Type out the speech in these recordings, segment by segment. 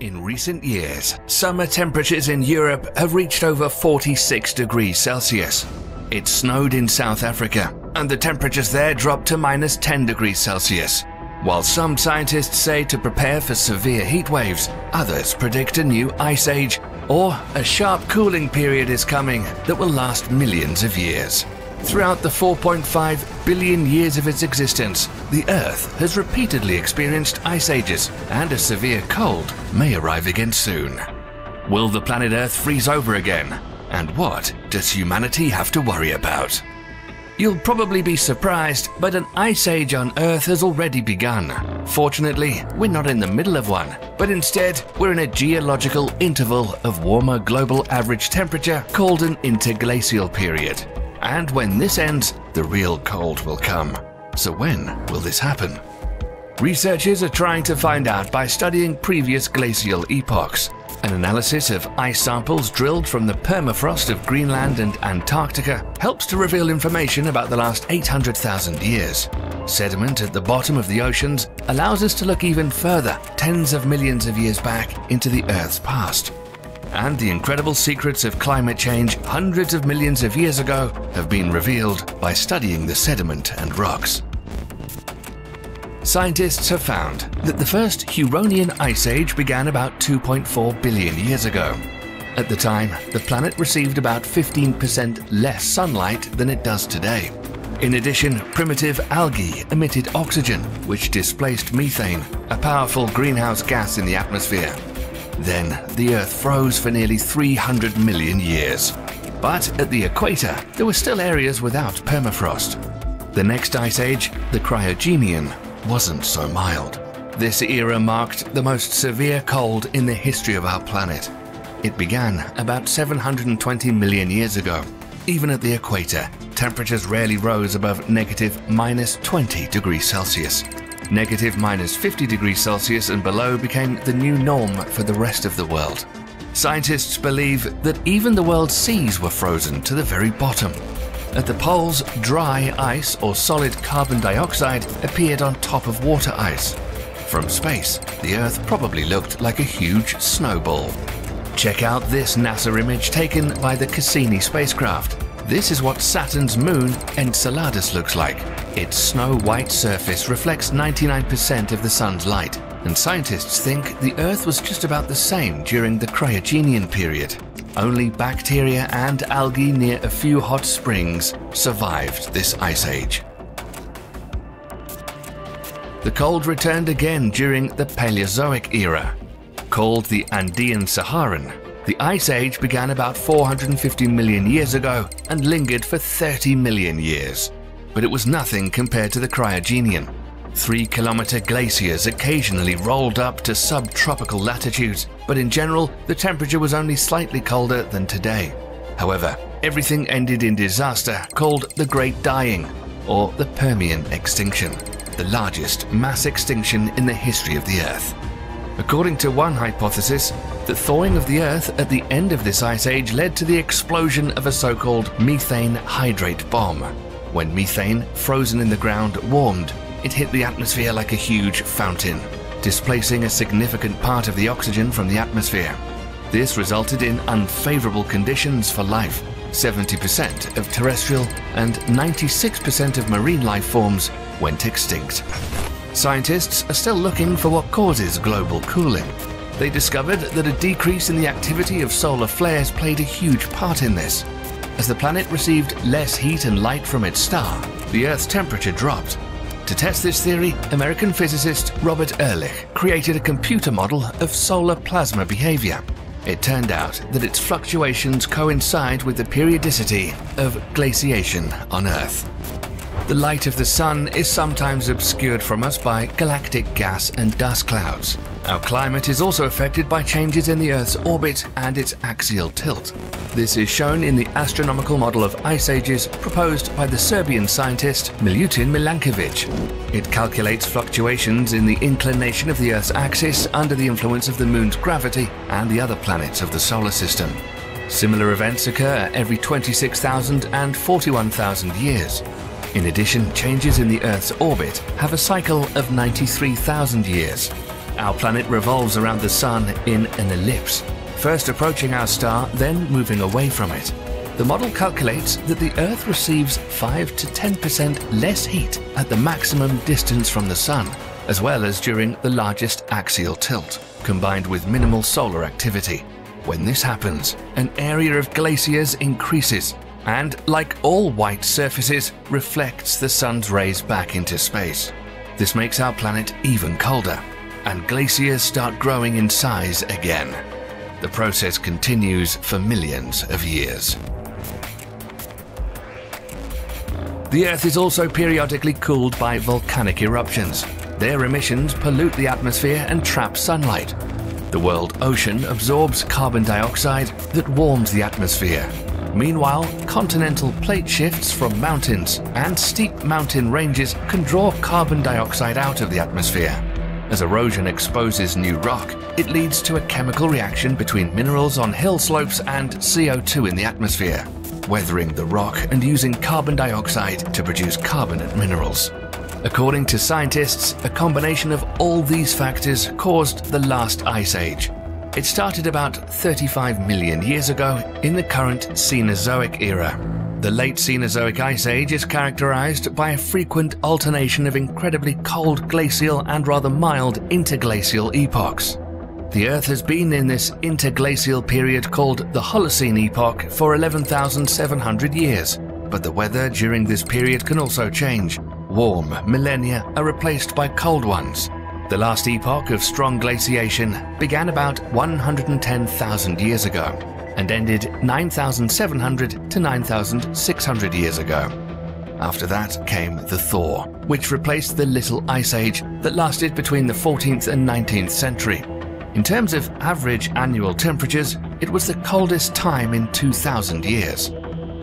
In recent years, summer temperatures in Europe have reached over 46 degrees Celsius. It snowed in South Africa, and the temperatures there dropped to minus 10 degrees Celsius. While some scientists say to prepare for severe heat waves, others predict a new ice age or a sharp cooling period is coming that will last millions of years. Throughout the 4.5 billion years of its existence, the Earth has repeatedly experienced ice ages, and a severe cold may arrive again soon. Will the planet Earth freeze over again? And what does humanity have to worry about? You'll probably be surprised, but an ice age on Earth has already begun. Fortunately, we're not in the middle of one, but instead, we're in a geological interval of warmer global average temperature called an interglacial period. And when this ends, the real cold will come. So when will this happen? Researchers are trying to find out by studying previous glacial epochs. An analysis of ice samples drilled from the permafrost of Greenland and Antarctica helps to reveal information about the last 800,000 years. Sediment at the bottom of the oceans allows us to look even further, tens of millions of years back into the Earth's past and the incredible secrets of climate change hundreds of millions of years ago have been revealed by studying the sediment and rocks. Scientists have found that the first Huronian ice age began about 2.4 billion years ago. At the time, the planet received about 15% less sunlight than it does today. In addition, primitive algae emitted oxygen, which displaced methane, a powerful greenhouse gas in the atmosphere. Then, the Earth froze for nearly 300 million years. But at the equator, there were still areas without permafrost. The next ice age, the Cryogenian, wasn't so mild. This era marked the most severe cold in the history of our planet. It began about 720 million years ago. Even at the equator, temperatures rarely rose above negative minus 20 degrees Celsius. Negative minus 50 degrees Celsius and below became the new norm for the rest of the world. Scientists believe that even the world's seas were frozen to the very bottom. At the poles, dry ice or solid carbon dioxide appeared on top of water ice. From space, the Earth probably looked like a huge snowball. Check out this NASA image taken by the Cassini spacecraft. This is what Saturn's moon, Enceladus, looks like. Its snow-white surface reflects 99% of the sun's light, and scientists think the Earth was just about the same during the Cryogenian period. Only bacteria and algae near a few hot springs survived this ice age. The cold returned again during the Paleozoic era. Called the Andean Saharan, the Ice Age began about 450 million years ago and lingered for 30 million years. But it was nothing compared to the Cryogenian. Three kilometer glaciers occasionally rolled up to subtropical latitudes, but in general, the temperature was only slightly colder than today. However, everything ended in disaster called the Great Dying, or the Permian Extinction, the largest mass extinction in the history of the Earth. According to one hypothesis, the thawing of the Earth at the end of this ice age led to the explosion of a so called methane hydrate bomb. When methane, frozen in the ground, warmed, it hit the atmosphere like a huge fountain, displacing a significant part of the oxygen from the atmosphere. This resulted in unfavorable conditions for life. 70% of terrestrial and 96% of marine life forms went extinct. Scientists are still looking for what causes global cooling. They discovered that a decrease in the activity of solar flares played a huge part in this. As the planet received less heat and light from its star, the Earth's temperature dropped. To test this theory, American physicist Robert Ehrlich created a computer model of solar plasma behavior. It turned out that its fluctuations coincide with the periodicity of glaciation on Earth. The light of the sun is sometimes obscured from us by galactic gas and dust clouds. Our climate is also affected by changes in the Earth's orbit and its axial tilt. This is shown in the astronomical model of ice ages proposed by the Serbian scientist Milutin Milankovic. It calculates fluctuations in the inclination of the Earth's axis under the influence of the Moon's gravity and the other planets of the solar system. Similar events occur every 26,000 and 41,000 years. In addition, changes in the Earth's orbit have a cycle of 93,000 years. Our planet revolves around the Sun in an ellipse, first approaching our star, then moving away from it. The model calculates that the Earth receives 5 to 10% less heat at the maximum distance from the Sun, as well as during the largest axial tilt, combined with minimal solar activity. When this happens, an area of glaciers increases and, like all white surfaces, reflects the sun's rays back into space. This makes our planet even colder, and glaciers start growing in size again. The process continues for millions of years. The Earth is also periodically cooled by volcanic eruptions. Their emissions pollute the atmosphere and trap sunlight. The world ocean absorbs carbon dioxide that warms the atmosphere. Meanwhile, continental plate shifts from mountains and steep mountain ranges can draw carbon dioxide out of the atmosphere. As erosion exposes new rock, it leads to a chemical reaction between minerals on hill slopes and CO2 in the atmosphere, weathering the rock and using carbon dioxide to produce carbonate minerals. According to scientists, a combination of all these factors caused the last ice age. It started about 35 million years ago in the current Cenozoic era. The late Cenozoic ice age is characterized by a frequent alternation of incredibly cold glacial and rather mild interglacial epochs. The Earth has been in this interglacial period called the Holocene epoch for 11,700 years, but the weather during this period can also change, warm millennia are replaced by cold ones. The last epoch of strong glaciation began about 110,000 years ago and ended 9,700 to 9,600 years ago. After that came the Thaw, which replaced the Little Ice Age that lasted between the 14th and 19th century. In terms of average annual temperatures, it was the coldest time in 2,000 years.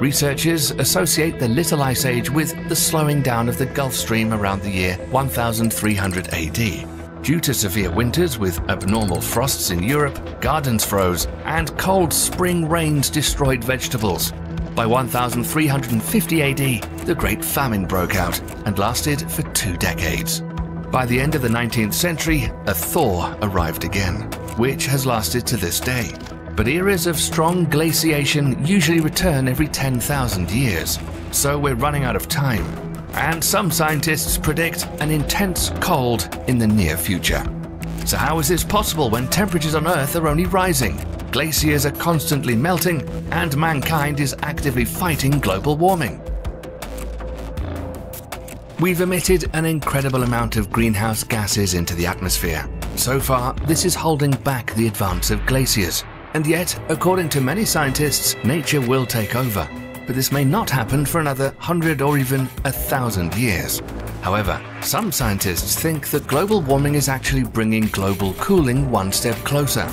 Researchers associate the Little Ice Age with the slowing down of the Gulf Stream around the year 1300 AD. Due to severe winters with abnormal frosts in Europe, gardens froze, and cold spring rains destroyed vegetables. By 1350 AD, the Great Famine broke out and lasted for two decades. By the end of the 19th century, a thaw arrived again, which has lasted to this day but eras of strong glaciation usually return every 10,000 years, so we're running out of time. And some scientists predict an intense cold in the near future. So, how is this possible when temperatures on Earth are only rising? Glaciers are constantly melting, and mankind is actively fighting global warming. We've emitted an incredible amount of greenhouse gases into the atmosphere. So far, this is holding back the advance of glaciers. And yet, according to many scientists, nature will take over. But this may not happen for another hundred or even a thousand years. However, some scientists think that global warming is actually bringing global cooling one step closer.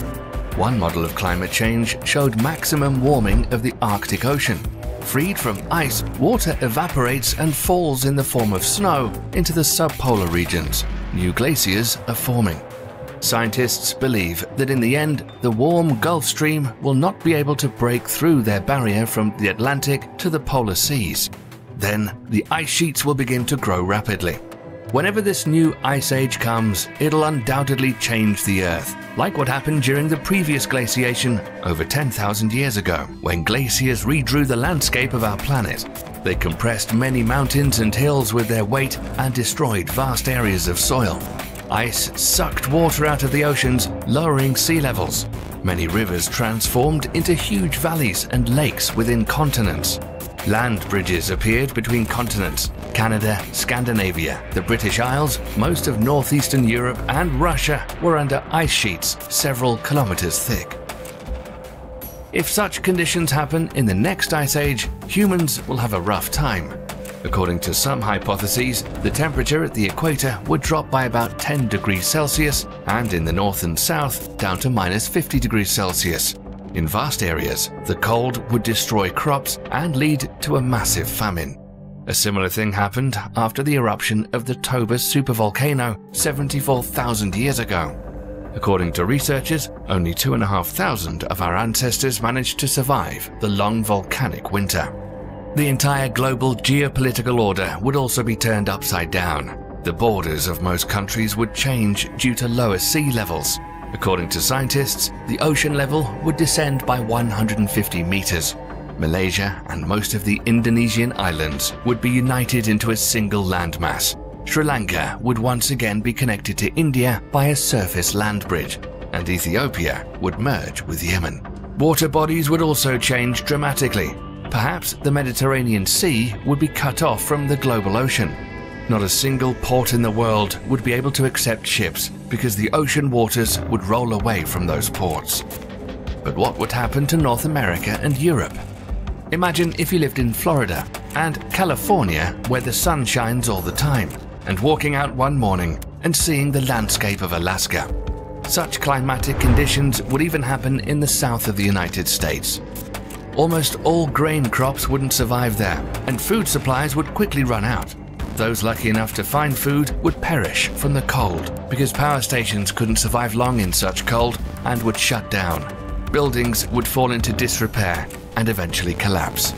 One model of climate change showed maximum warming of the Arctic Ocean. Freed from ice, water evaporates and falls in the form of snow into the subpolar regions. New glaciers are forming. Scientists believe that in the end, the warm Gulf Stream will not be able to break through their barrier from the Atlantic to the polar seas. Then, the ice sheets will begin to grow rapidly. Whenever this new ice age comes, it'll undoubtedly change the Earth, like what happened during the previous glaciation over 10,000 years ago, when glaciers redrew the landscape of our planet. They compressed many mountains and hills with their weight and destroyed vast areas of soil. Ice sucked water out of the oceans, lowering sea levels. Many rivers transformed into huge valleys and lakes within continents. Land bridges appeared between continents Canada, Scandinavia, the British Isles, most of northeastern Europe, and Russia were under ice sheets several kilometers thick. If such conditions happen in the next ice age, humans will have a rough time. According to some hypotheses, the temperature at the equator would drop by about 10 degrees Celsius and in the north and south down to minus 50 degrees Celsius. In vast areas, the cold would destroy crops and lead to a massive famine. A similar thing happened after the eruption of the Toba supervolcano 74,000 years ago. According to researchers, only 2,500 of our ancestors managed to survive the long volcanic winter. The entire global geopolitical order would also be turned upside down. The borders of most countries would change due to lower sea levels. According to scientists, the ocean level would descend by 150 meters. Malaysia and most of the Indonesian islands would be united into a single landmass. Sri Lanka would once again be connected to India by a surface land bridge, and Ethiopia would merge with Yemen. Water bodies would also change dramatically. Perhaps the Mediterranean Sea would be cut off from the global ocean. Not a single port in the world would be able to accept ships because the ocean waters would roll away from those ports. But what would happen to North America and Europe? Imagine if you lived in Florida and California where the sun shines all the time and walking out one morning and seeing the landscape of Alaska. Such climatic conditions would even happen in the south of the United States. Almost all grain crops wouldn't survive there, and food supplies would quickly run out. Those lucky enough to find food would perish from the cold because power stations couldn't survive long in such cold and would shut down. Buildings would fall into disrepair and eventually collapse.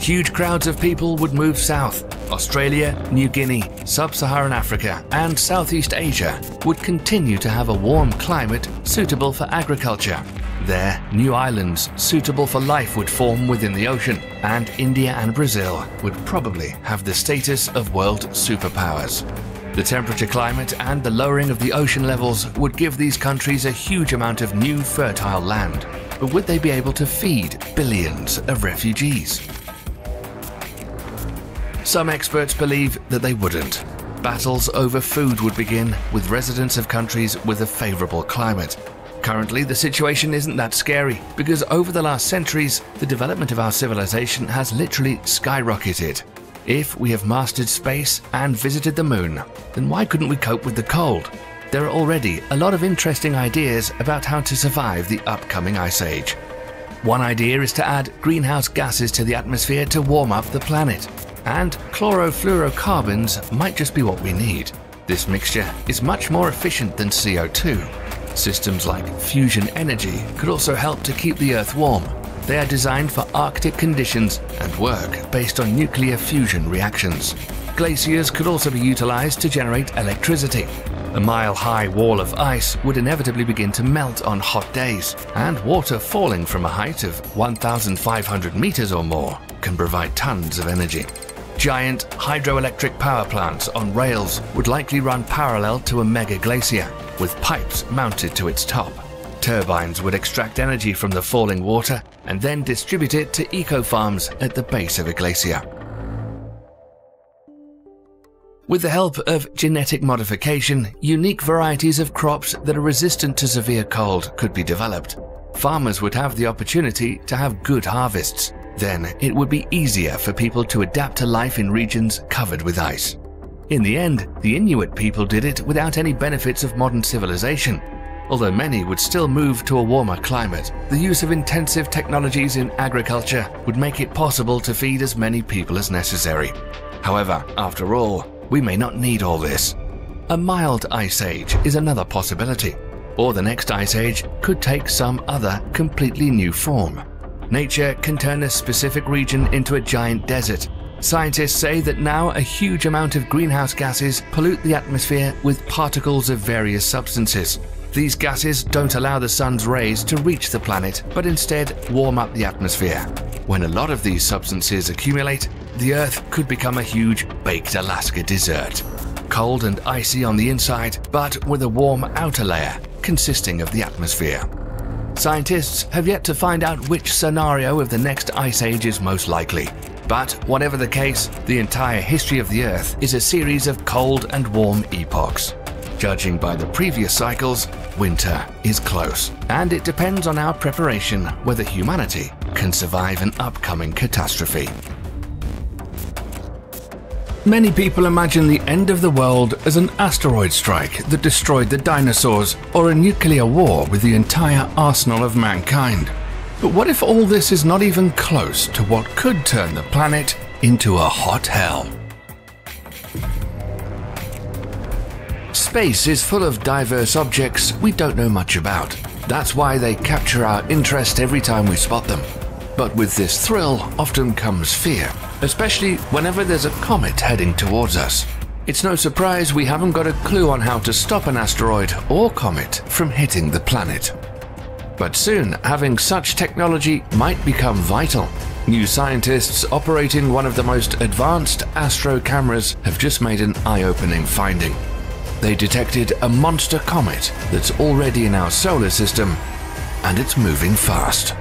Huge crowds of people would move south. Australia, New Guinea, Sub Saharan Africa, and Southeast Asia would continue to have a warm climate suitable for agriculture. There, new islands suitable for life would form within the ocean, and India and Brazil would probably have the status of world superpowers. The temperature climate and the lowering of the ocean levels would give these countries a huge amount of new fertile land. But would they be able to feed billions of refugees? Some experts believe that they wouldn't. Battles over food would begin with residents of countries with a favorable climate. Currently, the situation isn't that scary because over the last centuries, the development of our civilization has literally skyrocketed. If we have mastered space and visited the moon, then why couldn't we cope with the cold? There are already a lot of interesting ideas about how to survive the upcoming ice age. One idea is to add greenhouse gases to the atmosphere to warm up the planet and chlorofluorocarbons might just be what we need. This mixture is much more efficient than CO2. Systems like fusion energy could also help to keep the Earth warm. They are designed for Arctic conditions and work based on nuclear fusion reactions. Glaciers could also be utilized to generate electricity. A mile-high wall of ice would inevitably begin to melt on hot days, and water falling from a height of 1,500 meters or more can provide tons of energy. Giant hydroelectric power plants on rails would likely run parallel to a mega glacier, with pipes mounted to its top. Turbines would extract energy from the falling water and then distribute it to eco farms at the base of a glacier. With the help of genetic modification, unique varieties of crops that are resistant to severe cold could be developed. Farmers would have the opportunity to have good harvests, then it would be easier for people to adapt to life in regions covered with ice. In the end, the Inuit people did it without any benefits of modern civilization. Although many would still move to a warmer climate, the use of intensive technologies in agriculture would make it possible to feed as many people as necessary. However, after all, we may not need all this. A mild ice age is another possibility, or the next ice age could take some other completely new form. Nature can turn a specific region into a giant desert. Scientists say that now a huge amount of greenhouse gases pollute the atmosphere with particles of various substances. These gases don't allow the sun's rays to reach the planet, but instead warm up the atmosphere. When a lot of these substances accumulate, the Earth could become a huge baked Alaska dessert. Cold and icy on the inside, but with a warm outer layer consisting of the atmosphere. Scientists have yet to find out which scenario of the next ice age is most likely. But whatever the case, the entire history of the Earth is a series of cold and warm epochs. Judging by the previous cycles, winter is close, and it depends on our preparation whether humanity can survive an upcoming catastrophe. Many people imagine the end of the world as an asteroid strike that destroyed the dinosaurs or a nuclear war with the entire arsenal of mankind. But what if all this is not even close to what could turn the planet into a hot hell? Space is full of diverse objects we don't know much about. That's why they capture our interest every time we spot them. But with this thrill often comes fear especially whenever there's a comet heading towards us. It's no surprise we haven't got a clue on how to stop an asteroid or comet from hitting the planet. But soon, having such technology might become vital. New scientists operating one of the most advanced astro cameras have just made an eye-opening finding. They detected a monster comet that's already in our solar system, and it's moving fast.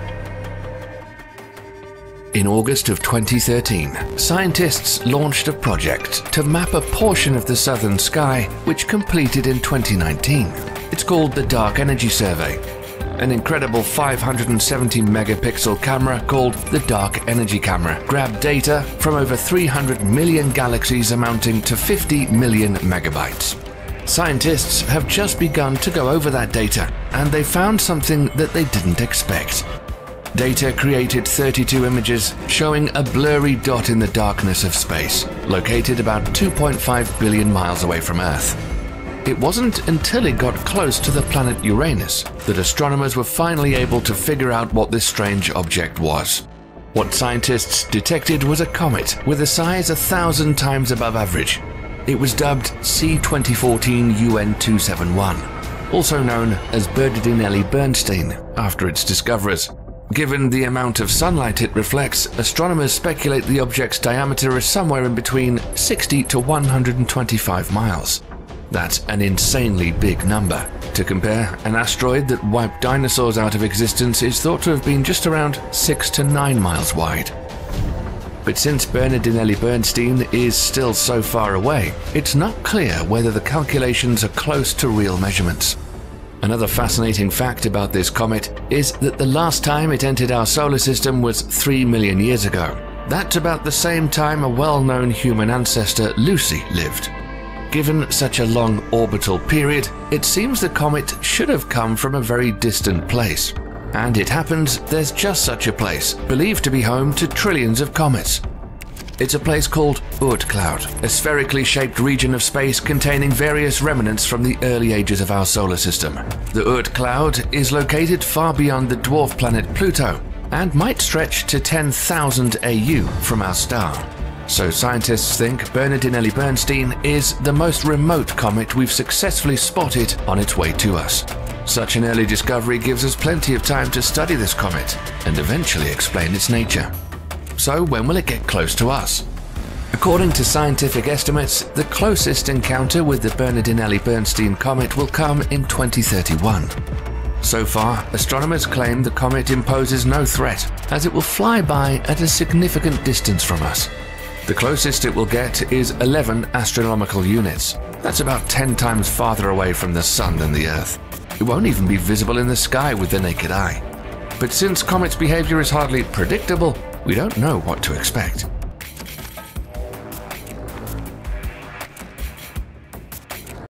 In August of 2013, scientists launched a project to map a portion of the southern sky which completed in 2019. It's called the Dark Energy Survey. An incredible 570 megapixel camera called the Dark Energy Camera grabbed data from over 300 million galaxies amounting to 50 million megabytes. Scientists have just begun to go over that data, and they found something that they didn't expect. Data created 32 images showing a blurry dot in the darkness of space, located about 2.5 billion miles away from Earth. It wasn't until it got close to the planet Uranus that astronomers were finally able to figure out what this strange object was. What scientists detected was a comet with a size a thousand times above average. It was dubbed C2014 UN271, also known as Bernardinelli Bernstein after its discoverers. Given the amount of sunlight it reflects, astronomers speculate the object's diameter is somewhere in between 60 to 125 miles. That's an insanely big number. To compare, an asteroid that wiped dinosaurs out of existence is thought to have been just around 6 to 9 miles wide. But since Bernardinelli Bernstein is still so far away, it's not clear whether the calculations are close to real measurements. Another fascinating fact about this comet is that the last time it entered our solar system was 3 million years ago. That's about the same time a well-known human ancestor, Lucy, lived. Given such a long orbital period, it seems the comet should have come from a very distant place. And it happens there's just such a place, believed to be home to trillions of comets. It's a place called Oort cloud, a spherically shaped region of space containing various remnants from the early ages of our solar system. The Oort cloud is located far beyond the dwarf planet Pluto and might stretch to 10,000 AU from our star. So scientists think Bernardinelli Bernstein is the most remote comet we've successfully spotted on its way to us. Such an early discovery gives us plenty of time to study this comet and eventually explain its nature. So when will it get close to us? According to scientific estimates, the closest encounter with the Bernardinelli Bernstein comet will come in 2031. So far, astronomers claim the comet imposes no threat, as it will fly by at a significant distance from us. The closest it will get is 11 astronomical units. That's about 10 times farther away from the Sun than the Earth. It won't even be visible in the sky with the naked eye. But since Comet's behavior is hardly predictable, we don't know what to expect.